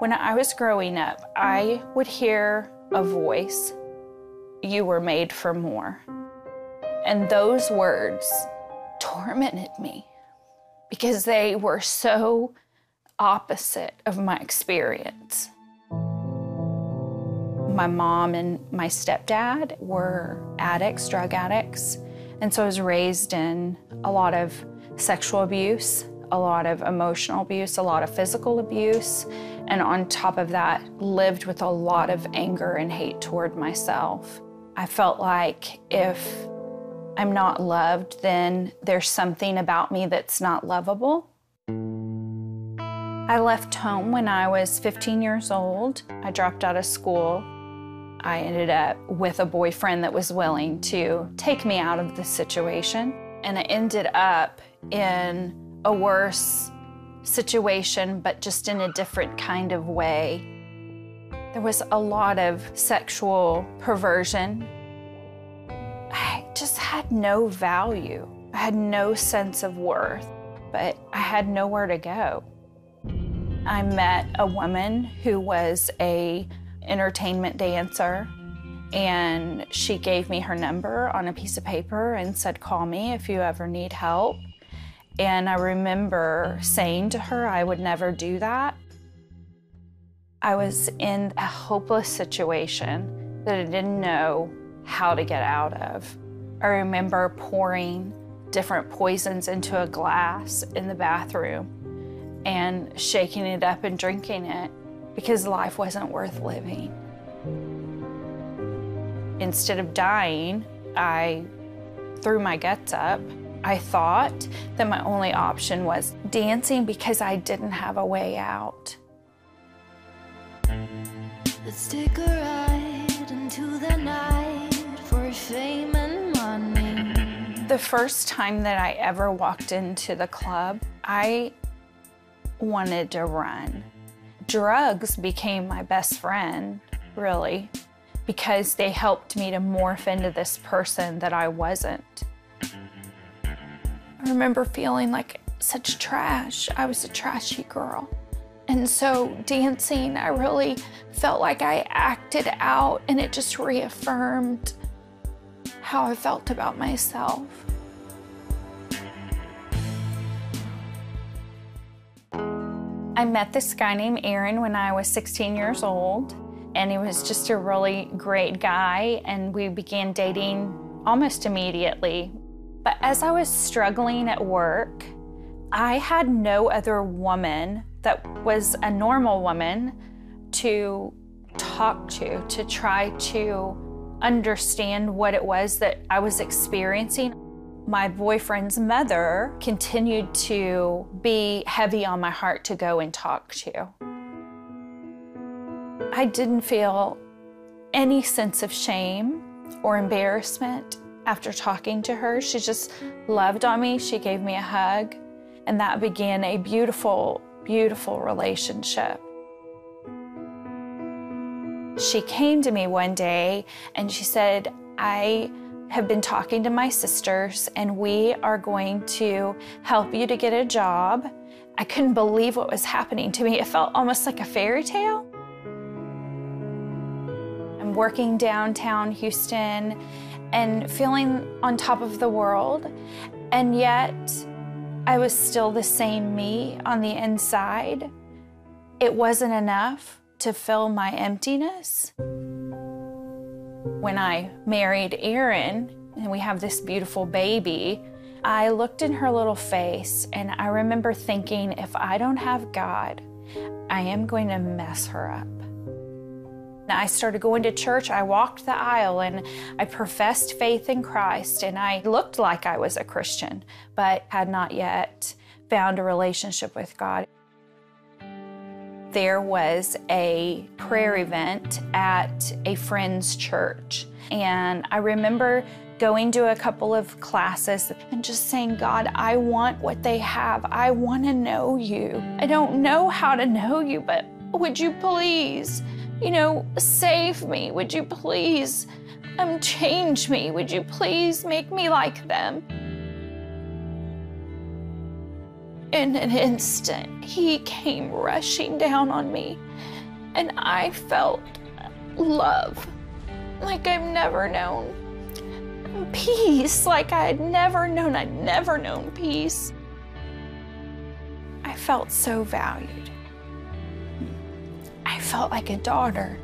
When I was growing up, I would hear a voice You were made for more. And those words tormented me because they were so opposite of my experience. My mom and my stepdad were addicts, drug addicts. And so I was raised in a lot of sexual abuse, a lot of emotional abuse, a lot of physical abuse, and on top of that, lived with a lot of anger and hate toward myself. I felt like if I'm not loved, then there's something about me that's not lovable. I left home when I was 15 years old. I dropped out of school. I ended up with a boyfriend that was willing to take me out of the situation. And I ended up in a worse situation, but just in a different kind of way. There was a lot of sexual perversion. I just had no value. I had no sense of worth, but I had nowhere to go. I met a woman who was a entertainment dancer and she gave me her number on a piece of paper and said, call me if you ever need help. And I remember saying to her I would never do that. I was in a hopeless situation that I didn't know how to get out of. I remember pouring different poisons into a glass in the bathroom and shaking it up and drinking it because life wasn't worth living. Instead of dying, I threw my guts up I thought that my only option was dancing because I didn't have a way out. Let's take a ride into the night for fame and money. The first time that I ever walked into the club, I wanted to run. Drugs became my best friend, really, because they helped me to morph into this person that I wasn't. Remember feeling like such trash. I was a trashy girl. And so dancing, I really felt like I acted out and it just reaffirmed how I felt about myself. I met this guy named Aaron when I was 16 years old, and he was just a really great guy, and we began dating almost immediately. But as I was struggling at work, I had no other woman that was a normal woman to talk to, to try to understand what it was that I was experiencing. My boyfriend's mother continued to be heavy on my heart to go and talk to. I didn't feel any sense of shame or embarrassment after talking to her. She just loved on me. She gave me a hug. And that began a beautiful, beautiful relationship. She came to me one day and she said, I have been talking to my sisters and we are going to help you to get a job. I couldn't believe what was happening to me. It felt almost like a fairy tale. I'm working downtown Houston and feeling on top of the world. And yet, I was still the same me on the inside. It wasn't enough to fill my emptiness. When I married Aaron and we have this beautiful baby, I looked in her little face and I remember thinking, if I don't have God, I am going to mess her up. I started going to church. I walked the aisle and I professed faith in Christ and I looked like I was a Christian, but had not yet found a relationship with God. There was a prayer event at a friend's church, and I remember going to a couple of classes and just saying, God, I want what they have. I want to know you. I don't know how to know you, but would you please you know, save me. Would you please um, change me? Would you please make me like them? In an instant, He came rushing down on me, and I felt love like I've never known. Peace like I had never known. I'd never known peace. I felt so valued. I felt like a daughter.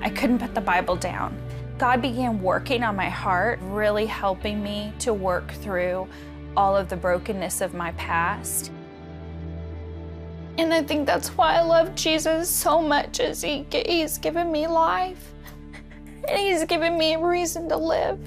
I couldn't put the Bible down. God began working on my heart, really helping me to work through all of the brokenness of my past. And I think that's why I love Jesus so much is he, he's given me life. And he's given me a reason to live.